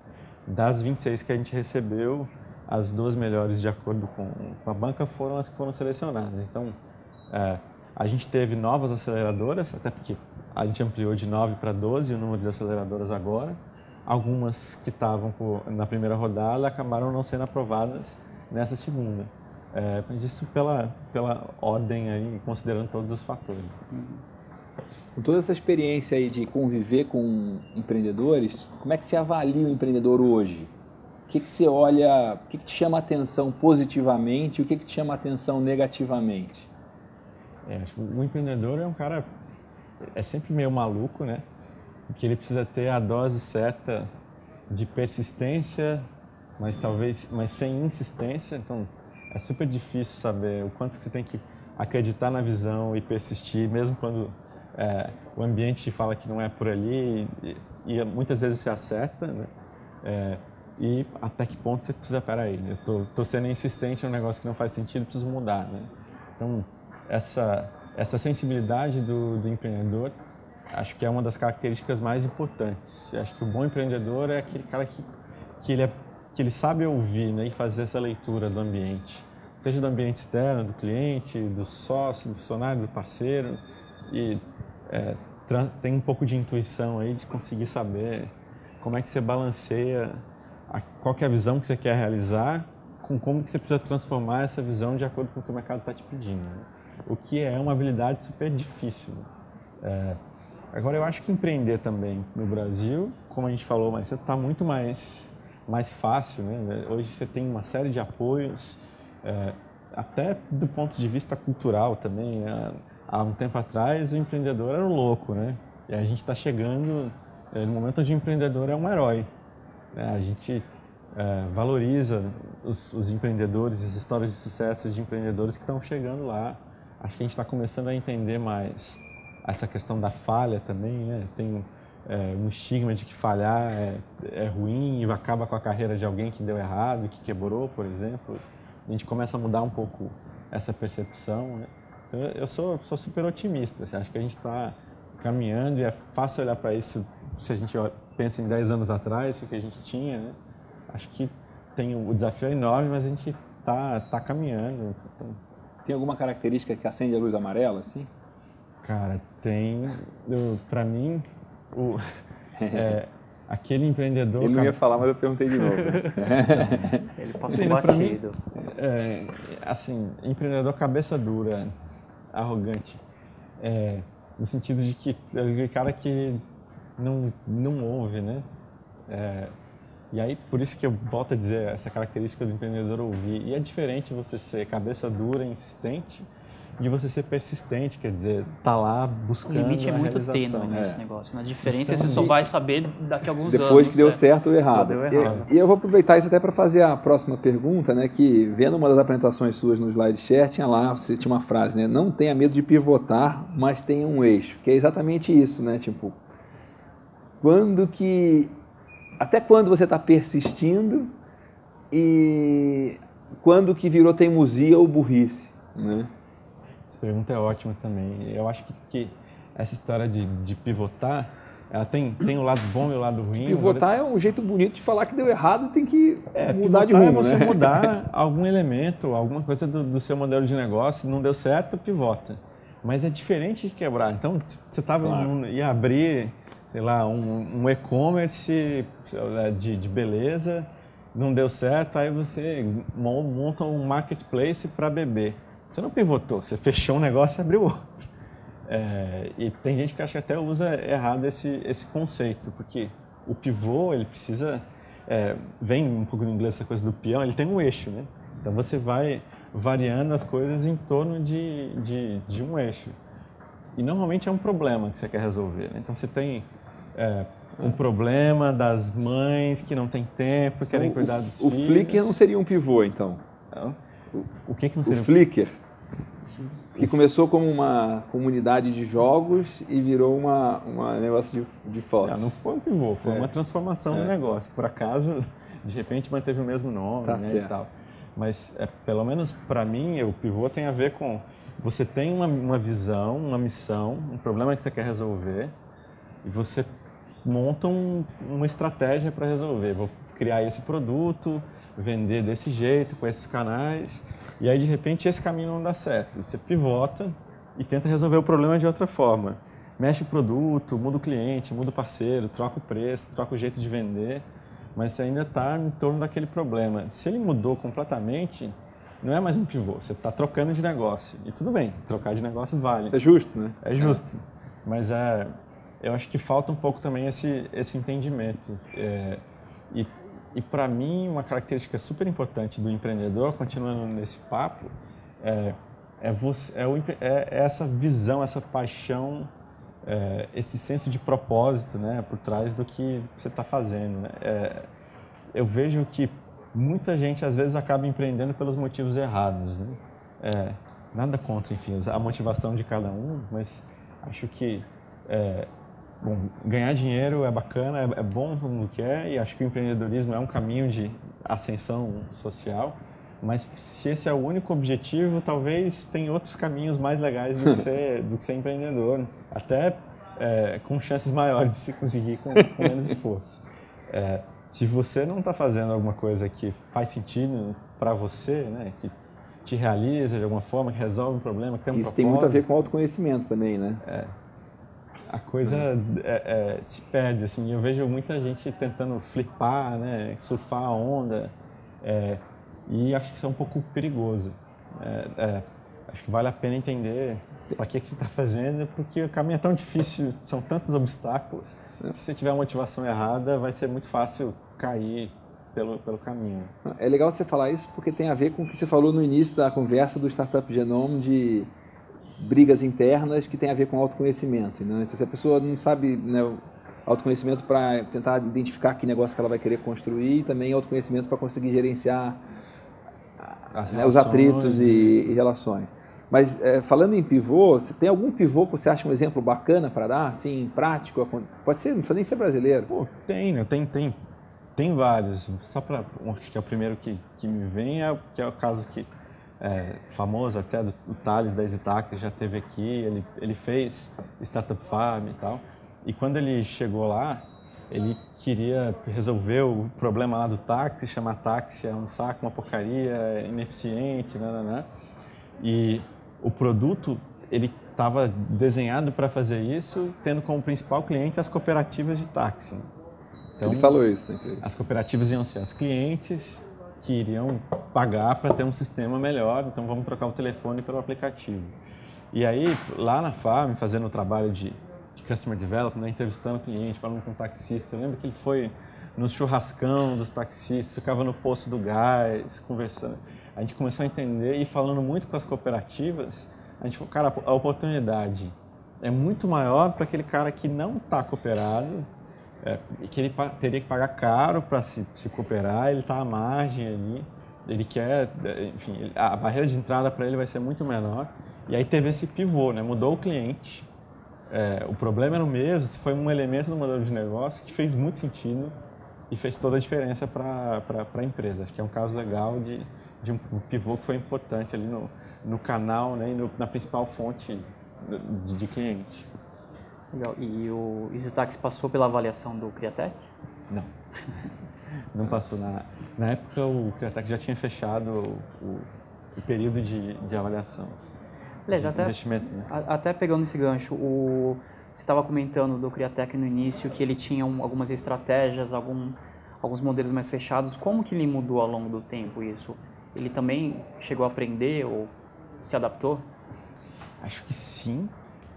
das 26 que a gente recebeu, as duas melhores de acordo com, com a banca foram as que foram selecionadas. Então, é, a gente teve novas aceleradoras, até porque a gente ampliou de 9 para 12 o número de aceleradoras agora. Algumas que estavam na primeira rodada acabaram não sendo aprovadas nessa segunda. É, mas isso pela, pela ordem aí, considerando todos os fatores. Com toda essa experiência aí de conviver com empreendedores, como é que você avalia o empreendedor hoje? O que, que você olha, o que, que te chama a atenção positivamente e o que, que te chama a atenção negativamente? É, o empreendedor é um cara, é sempre meio maluco, né? Porque ele precisa ter a dose certa de persistência, mas talvez, mas sem insistência. Então, é super difícil saber o quanto você tem que acreditar na visão e persistir, mesmo quando é, o ambiente te fala que não é por ali e, e muitas vezes você acerta, né? É, e até que ponto você precisa, peraí, eu tô, tô sendo insistente em um negócio que não faz sentido, preciso mudar, né? Então, essa, essa sensibilidade do, do empreendedor acho que é uma das características mais importantes. Acho que o bom empreendedor é aquele cara que, que, ele, é, que ele sabe ouvir né, e fazer essa leitura do ambiente, seja do ambiente externo, do cliente, do sócio, do funcionário, do parceiro, e é, tem um pouco de intuição aí de conseguir saber como é que você balanceia a, qual é a visão que você quer realizar com como que você precisa transformar essa visão de acordo com o que o mercado está te pedindo. Né? o que é uma habilidade super difícil. É, agora, eu acho que empreender também no Brasil, como a gente falou, mas está muito mais, mais fácil. Né? Hoje você tem uma série de apoios, é, até do ponto de vista cultural também. Né? Há um tempo atrás, o empreendedor era o louco, né? E a gente está chegando é, no momento onde o empreendedor é um herói. Né? A gente é, valoriza os, os, empreendedores, as histórias de sucesso de empreendedores que estão chegando lá acho que a gente está começando a entender mais essa questão da falha também, né? Tem é, um estigma de que falhar é, é, ruim e acaba com a carreira de alguém que deu errado, que quebrou, por exemplo. A gente começa a mudar um pouco essa percepção. Né? Então, eu sou, sou super otimista. Assim, acho que a gente está caminhando e é fácil olhar para isso se a gente pensa em 10 anos atrás, o que a gente tinha. Né? Acho que tem o desafio é enorme, mas a gente está tá caminhando. Então, tem alguma característica que acende a luz amarela, assim? Cara, tem. Para mim, o, é, aquele empreendedor. Ele não ia falar, mas eu perguntei de novo. Ele passou assim, batido. Mim, é, assim, empreendedor cabeça dura, arrogante. É, no sentido de que é aquele cara que não, não ouve, né? É, e aí, por isso que eu volto a dizer essa característica do empreendedor ouvir. E é diferente você ser cabeça dura, insistente, de você ser persistente, quer dizer, tá lá buscando O limite é muito tênue nesse é. negócio. Na diferença, então, você só vai saber daqui a alguns depois anos. Depois que deu né? certo ou errado. Deu errado. E, e, eu vou aproveitar isso até para fazer a próxima pergunta, né? Que vendo uma das apresentações suas no slide share, tinha lá, você tinha uma frase, né? Não tenha medo de pivotar, mas tenha um eixo. Que é exatamente isso, né? Tipo, quando que até quando você está persistindo e quando que virou teimosia ou burrice, né? Essa pergunta é ótima também. Eu acho que, que essa história de, de, pivotar, ela tem, tem o lado bom e o lado ruim. Pivotar é um jeito bonito de falar que deu errado e tem que é, mudar de rumo. é você né? mudar algum elemento, alguma coisa do, do, seu modelo de negócio, não deu certo, pivota. Mas é diferente de quebrar. Então, você tava, claro. ia abrir sei lá, um, um e-commerce de, de beleza, não deu certo, aí você monta um marketplace para beber. Você não pivotou, você fechou um negócio e abriu outro. É, e tem gente que acha que até usa errado esse, esse conceito, porque o pivô, ele precisa... É, vem um pouco do inglês essa coisa do peão, ele tem um eixo, né? Então você vai variando as coisas em torno de, de, de um eixo. E normalmente é um problema que você quer resolver. Né? Então você tem é, um problema das mães que não têm tempo, querem o, cuidar dos o filhos. O Flickr não seria um pivô, então? Não. O, o que, que não seria? O Flickr. Sim. Que começou como uma comunidade de jogos e virou uma, uma negócio de, de fotos. Ah, não foi um pivô, foi é. uma transformação é. do negócio. Por acaso, de repente manteve o mesmo nome tá né, e tal. Mas, é, pelo menos para mim, o pivô tem a ver com você tem uma, uma visão, uma missão, um problema que você quer resolver e você monta um, uma estratégia para resolver. Vou criar esse produto, vender desse jeito, com esses canais, e aí de repente esse caminho não dá certo. Você pivota e tenta resolver o problema de outra forma. Mexe o produto, muda o cliente, muda o parceiro, troca o preço, troca o jeito de vender, mas você ainda está em torno daquele problema. Se ele mudou completamente, não é mais um pivô, você está trocando de negócio. E tudo bem, trocar de negócio vale. É justo, né? É justo. Mas é, eu acho que falta um pouco também esse, esse entendimento. É, e e para mim, uma característica super importante do empreendedor, continuando nesse papo, é, é, você, é, o, é, é essa visão, essa paixão, é, esse senso de propósito né, por trás do que você está fazendo. Né? É, eu vejo que muita gente às vezes acaba empreendendo pelos motivos errados. Né? Nada contra, enfim, a motivação de cada um, mas acho que Bom, ganhar dinheiro é bacana, é, é bom, todo mundo quer, e acho que o empreendedorismo é um caminho de ascensão social, mas se esse é o único objetivo, talvez tem outros caminhos mais legais do que ser, do que ser empreendedor, até é, com chances maiores de se conseguir com, com menos esforço. É, se você não está fazendo alguma coisa que faz sentido para você, né, que te realiza de alguma forma, que resolve um problema, que tem um Isso propósito... tem muito a ver com autoconhecimento também, né? É, a coisa é, é, se perde, assim. Eu vejo muita gente tentando flipar, né, surfar a onda, é, e acho que isso é um pouco perigoso. É, é, acho que vale a pena entender para que, que você está fazendo, porque o caminho é tão difícil, são tantos obstáculos, que se você tiver a motivação errada, vai ser muito fácil cair pelo, pelo caminho. É legal você falar isso porque tem a ver com o que você falou no início da conversa do Startup Genome de brigas internas que tem a ver com autoconhecimento. Né? Então, se a pessoa não sabe né, autoconhecimento para tentar identificar que negócio que ela vai querer construir e também autoconhecimento para conseguir gerenciar né, os atritos e, e relações. Mas é, falando em pivô, você tem algum pivô que você acha um exemplo bacana para dar, assim, prático? Pode ser, não precisa nem ser brasileiro. Pô, tem, né? Tem, tem, tem vários. Só para, acho que é o primeiro que, que me vem é, que é o caso que é, famoso até, do, o Thales da Exitac, já teve aqui, ele, ele fez Startup Farm e tal. E quando ele chegou lá, ele queria resolver o problema lá do táxi, chamar táxi é um saco, uma porcaria, é ineficiente, né? E o produto, ele estava desenhado para fazer isso, tendo como principal cliente as cooperativas de táxi. Então, ele falou isso, né? As cooperativas iam ser as clientes que iriam pagar para ter um sistema melhor, então vamos trocar o telefone pelo aplicativo. E aí, lá na Farm, fazendo o trabalho de, de Customer Development, né, entrevistando cliente, falando com o taxista, eu lembro que ele foi no churrascão dos taxistas, ficava no posto do gás, conversando. A gente começou a entender e falando muito com as cooperativas, a gente falou, cara, a oportunidade é muito maior para aquele cara que não está cooperado, é, que ele teria que pagar caro para se, se cooperar, ele está à margem ali, ele quer, é, enfim, a barreira de entrada para ele vai ser muito menor. E aí teve esse pivô, né? mudou o cliente, é, o problema era o mesmo, foi um elemento no modelo de negócio que fez muito sentido e fez toda a diferença para a empresa. Acho que é um caso legal de, de um pivô que foi importante ali no, no canal né, e no, na principal fonte de, de cliente. Legal. E o Easytax passou pela avaliação do Criatec? Não. Não passou. Na, na época, o Criatec já tinha fechado o, o período de, de avaliação. Beleza, até, investimento, né? até pegando esse gancho, o, você estava comentando do Criatec no início que ele tinha um, algumas estratégias, algum, alguns modelos mais fechados. Como que ele mudou ao longo do tempo isso? Ele também chegou a aprender ou se adaptou? Acho que sim.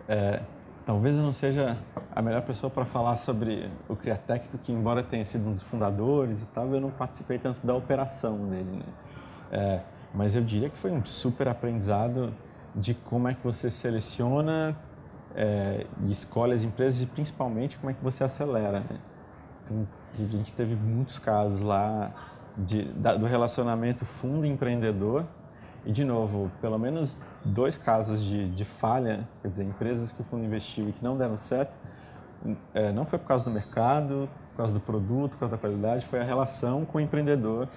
É, Talvez eu não seja a melhor pessoa para falar sobre o Criatec, porque embora tenha sido um dos fundadores e tal, eu não participei tanto da operação dele. Né? É, mas eu diria que foi um super aprendizado de como é que você seleciona é, e escolhe as empresas e principalmente como é que você acelera. Né? Então, a gente teve muitos casos lá de, da, do relacionamento fundo empreendedor E, de novo, pelo menos dois casos de, de falha, quer dizer, empresas que o fundo investiu e que não deram certo, é, não foi por causa do mercado, por causa do produto, por causa da qualidade, foi a relação com o empreendedor,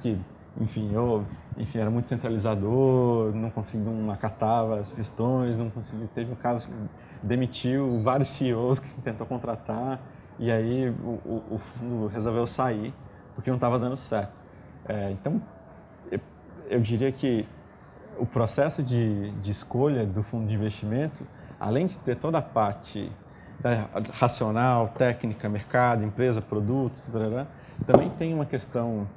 que, enfim, eu enfim, era muito centralizador, não conseguia, não acatava as questões, não conseguia, teve um caso, demitiu vários CEOs que tentou contratar, e aí o, o, o fundo resolveu sair, porque não estava dando certo. É, então, eu, eu, diria que o processo de, de escolha do fundo de investimento, além de ter toda a parte da, racional, técnica, mercado, empresa, produto, também tem uma questão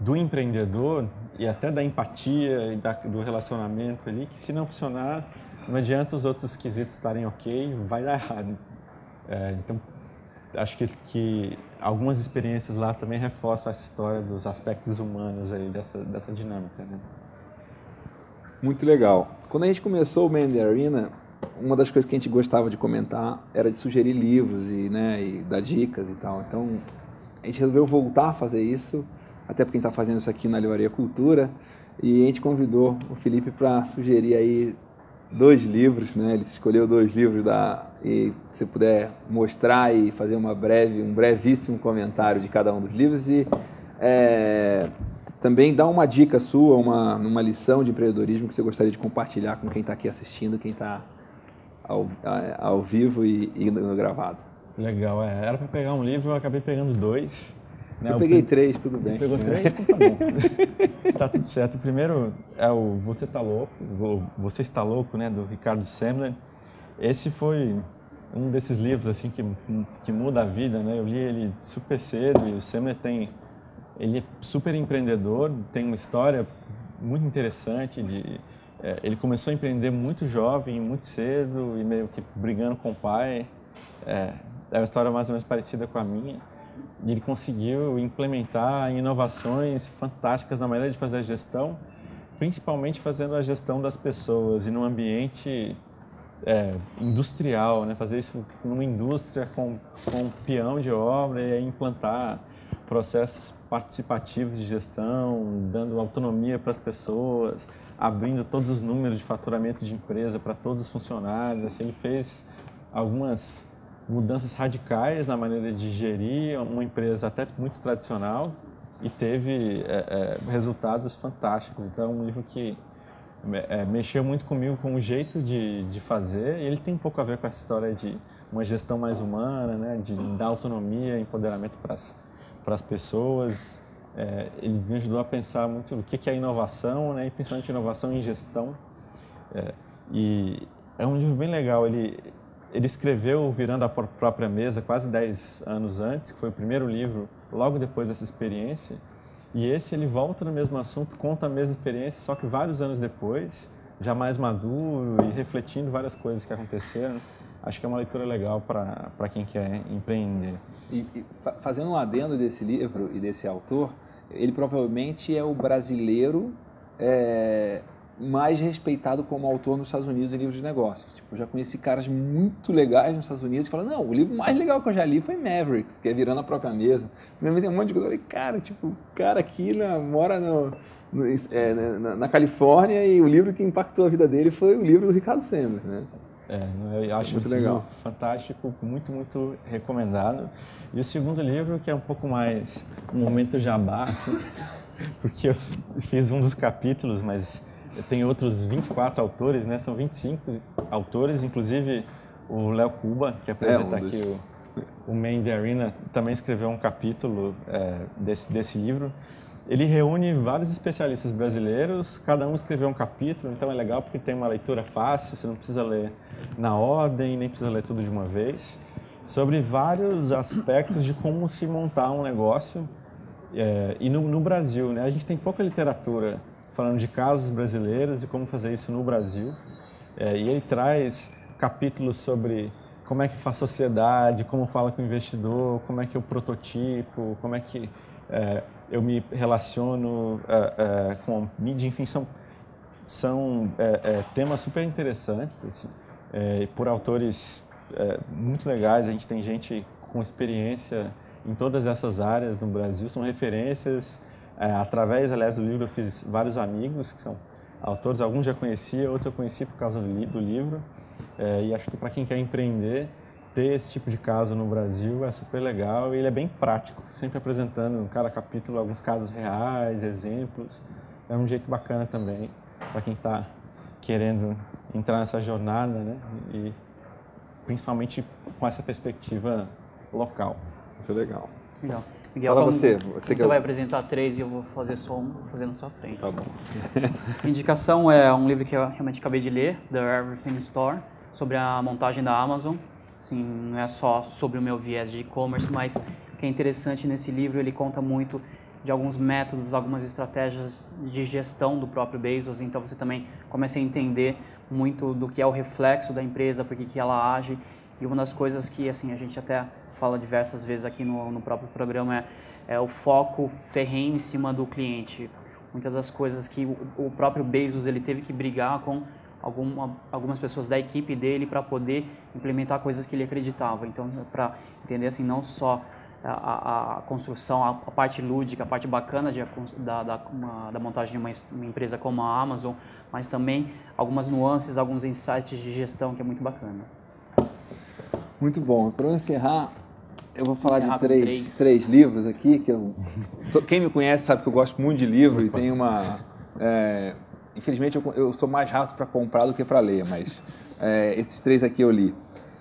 do empreendedor e até da empatia e da, do relacionamento ali, que se não funcionar, não adianta os outros quesitos estarem ok, vai dar errado. É, então, acho que, que algumas experiências lá também reforçam essa história dos aspectos humanos aí dessa, dessa dinâmica. Né? Muito legal. Quando a gente começou o Man the Arena, uma das coisas que a gente gostava de comentar era de sugerir livros e, né, e dar dicas e tal. Então, a gente resolveu voltar a fazer isso, até porque a gente está fazendo isso aqui na Livraria Cultura, e a gente convidou o Felipe para sugerir aí dois livros, né? Ele escolheu dois livros da e se puder mostrar e fazer uma breve, um brevíssimo comentário de cada um dos livros e é, também dar uma dica sua, uma, uma lição de empreendedorismo que você gostaria de compartilhar com quem está aqui assistindo, quem está ao, ao vivo e, e no gravado. Legal, é. Era para pegar um livro, eu acabei pegando dois. Né? Eu peguei três, tudo bem. Você pegou três? Então tá bom. tá tudo certo. O primeiro é o Você Tá Louco, Você Está Louco, né, do Ricardo Semler. Esse foi um desses livros assim que, que muda a vida, né? Eu li ele super cedo e o Semler tem ele é super empreendedor, tem uma história muito interessante de é, ele começou a empreender muito jovem, muito cedo e meio que brigando com o pai. É, é uma história mais ou menos parecida com a minha. E ele conseguiu implementar inovações fantásticas na maneira de fazer a gestão, principalmente fazendo a gestão das pessoas e num ambiente é, industrial, né? fazer isso numa indústria com, com um peão de obra e implantar processos participativos de gestão, dando autonomia para as pessoas, abrindo todos os números de faturamento de empresa para todos os funcionários. Assim, ele fez algumas mudanças radicais na maneira de gerir uma empresa até muito tradicional e teve é, é, resultados fantásticos. Então, é um livro que é, mexeu muito comigo com o jeito de, de fazer e ele tem um pouco a ver com essa história de uma gestão mais humana, né, de dar autonomia, empoderamento para as, para as pessoas. É, ele me ajudou a pensar muito o que, que é inovação, né, e principalmente inovação em gestão. É, e é um livro bem legal. Ele, ele escreveu Virando a Própria Mesa quase 10 anos antes, que foi o primeiro livro logo depois dessa experiência. E esse ele volta no mesmo assunto, conta a mesma experiência, só que vários anos depois, já mais maduro e refletindo várias coisas que aconteceram. Acho que é uma leitura legal para quem quer empreender. E, e fazendo um adendo desse livro e desse autor, ele provavelmente é o brasileiro é, mais respeitado como autor nos Estados Unidos em livros de negócios. Tipo, eu já conheci caras muito legais nos Estados Unidos que falam, não, o livro mais legal que eu já li foi Mavericks, que é Virando a Própria Mesa. Primeiro tem um monte de coisa, cara, tipo, o cara aqui na, mora no, no é, na, na, Califórnia e o livro que impactou a vida dele foi o livro do Ricardo Semmer, né? É, eu acho muito legal. fantástico, muito, muito recomendado. E o segundo livro, que é um pouco mais um momento jabá, assim, porque eu fiz um dos capítulos, mas tem outros 24 autores, né? São 25 autores, inclusive o Léo Cuba, que apresenta é um aqui o, o the Arena, também escreveu um capítulo é, desse, desse livro. Ele reúne vários especialistas brasileiros, cada um escreveu um capítulo, então é legal porque tem uma leitura fácil, você não precisa ler na ordem, nem precisa ler tudo de uma vez, sobre vários aspectos de como se montar um negócio. É, e no, no Brasil, né? A gente tem pouca literatura falando de casos brasileiros e como fazer isso no Brasil. É, e ele traz capítulos sobre como é que faz sociedade, como fala com o investidor, como é que eu prototipo, como é que é, eu me relaciono é, é com mídia, enfim, são, são é, temas super interessantes, assim, por autores muito legais, a gente tem gente com experiência em todas essas áreas no Brasil, são referências através, aliás, do livro eu fiz vários amigos que são autores, alguns já conhecia, outros eu conheci por causa do, li do livro. E acho que para quem quer empreender, ter esse tipo de caso no Brasil é super legal e ele é bem prático, sempre apresentando em cada capítulo alguns casos reais, exemplos. É um jeito bacana também para quem está querendo entrar nessa jornada, né? E principalmente com essa perspectiva local. Muito legal. Legal. Miguel, Fala como, você, como você que você é vai apresentar três e eu vou fazer só um, vou fazer na sua frente. Tá bom. A indicação é um livro que eu realmente acabei de ler, The Everything Store, sobre a montagem da Amazon. Assim, não é só sobre o meu viés de e-commerce, mas o que é interessante nesse livro, ele conta muito de alguns métodos, algumas estratégias de gestão do próprio Bezos, então você também começa a entender muito do que é o reflexo da empresa, por que ela age, e uma das coisas que assim a gente até fala diversas vezes aqui no, no próprio programa é, é o foco ferrenho em cima do cliente. Muitas das coisas que o, o próprio Bezos ele teve que brigar com alguma, algumas pessoas da equipe dele para poder implementar coisas que ele acreditava. Então, para entender assim não só a, a- a construção, a, a parte lúdica, a parte bacana de, da, da, uma- da montagem de uma, uma empresa como a Amazon, mas também algumas nuances, alguns insights de gestão que é muito bacana. Muito bom. Para eu encerrar, eu vou falar Encerrar de três, três. três livros aqui que eu. to- Quem me conhece sabe que eu gosto muito de livro e tem uma. é, infelizmente eu, eu sou mais rápido para comprar do que para ler, mas é, esses três aqui eu li.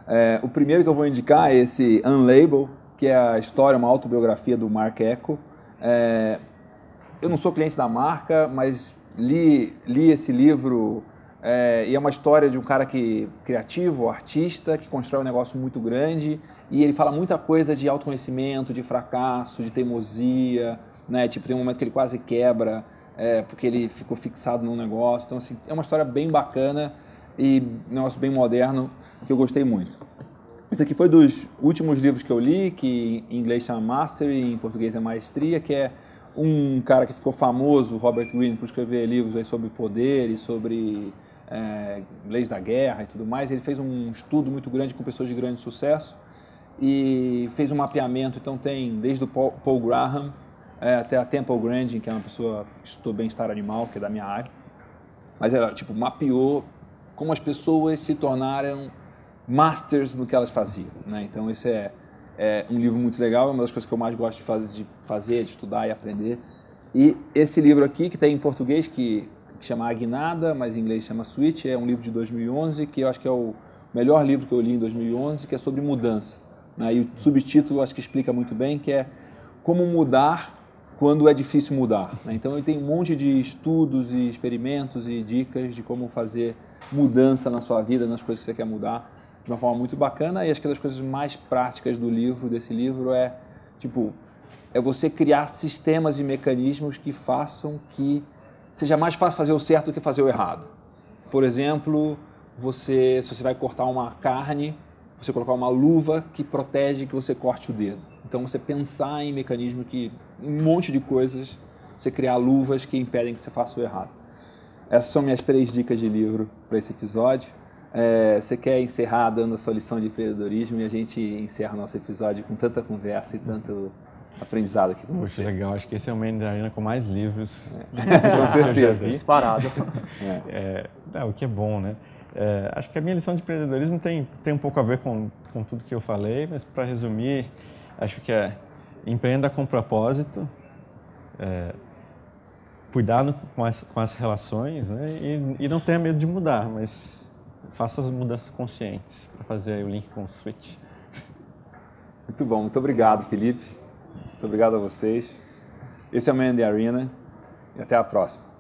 É, o primeiro que eu vou indicar é esse Unlabel, que é a história, uma autobiografia do Mark Echo. É, eu não sou cliente da marca, mas li, li esse livro é, e é uma história de um cara que criativo, artista, que constrói um negócio muito grande e ele fala muita coisa de autoconhecimento, de fracasso, de teimosia, né? Tipo, tem um momento que ele quase quebra é, porque ele ficou fixado num negócio. Então, assim, é uma história bem bacana e um negócio bem moderno que eu gostei muito. Esse aqui foi dos últimos livros que eu li, que em inglês chama Mastery, em português é Maestria, que é um cara que ficou famoso, Robert Greene, por escrever livros sobre poder e sobre é, leis da guerra e tudo mais. Ele fez um estudo muito grande com pessoas de grande sucesso e fez um mapeamento. Então tem desde o Paul Graham é, até a Temple Grandin, que é uma pessoa que estudou bem-estar animal, que é da minha área. Mas ela tipo mapeou como as pessoas se tornaram masters no que elas faziam. Né? Então esse é, é um livro muito legal, é uma das coisas que eu mais gosto de fazer, de fazer, de estudar e aprender. E esse livro aqui, que tem em português, que, que chama Agnada, mas em inglês chama Switch, é um livro de 2011, que eu acho que é o melhor livro que eu li em 2011, que é sobre mudança. Né? E o subtítulo acho que explica muito bem, que é como mudar quando é difícil mudar. né? Então ele tem um monte de estudos e experimentos e dicas de como fazer mudança na sua vida, nas coisas que você quer mudar, de uma forma muito bacana. E acho que uma das coisas mais práticas do livro, desse livro, é tipo é você criar sistemas e mecanismos que façam que seja mais fácil fazer o certo do que fazer o errado. Por exemplo, você, se você vai cortar uma carne, você colocar uma luva que protege que você corte o dedo. Então você pensar em mecanismo que um monte de coisas, você criar luvas que impedem que você faça o errado. Essas são minhas três dicas de livro para esse episódio. É, você quer encerrar dando a sua lição de empreendedorismo e a gente encerra nosso episódio com tanta conversa e tanto aprendizado aqui com Puxa, você. legal. Acho que esse é o Man da Arena com mais livros. Com certeza. Disparado. É, é, o que é bom, né? É, acho que a minha lição de empreendedorismo tem, tem um pouco a ver com, com tudo que eu falei, mas para resumir, acho que é empreenda com propósito, é, cuidado com as, com as relações, né? E, e não tenha medo de mudar, mas faça as mudanças conscientes para fazer o link com o Switch. Muito bom, muito obrigado, Felipe. Muito obrigado a vocês. Esse é o Man Arena e até a próxima.